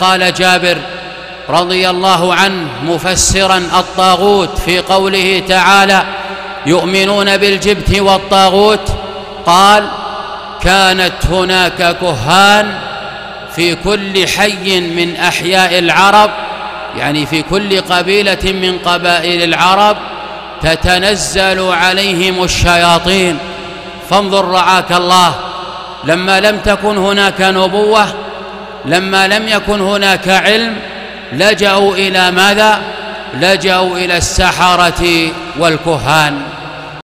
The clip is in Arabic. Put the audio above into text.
قال جابر رضي الله عنه مفسرا الطاغوت في قوله تعالى يؤمنون بالجبت والطاغوت. قال كانت هناك كهان في كل حي من أحياء العرب يعني في كل قبيلة من قبائل العرب تتنزل عليهم الشياطين. فانظر رعاك الله لما لم تكن هناك نبوة لما لم يكن هناك علم لجأوا إلى ماذا؟ لجأوا إلى السحرة والكهان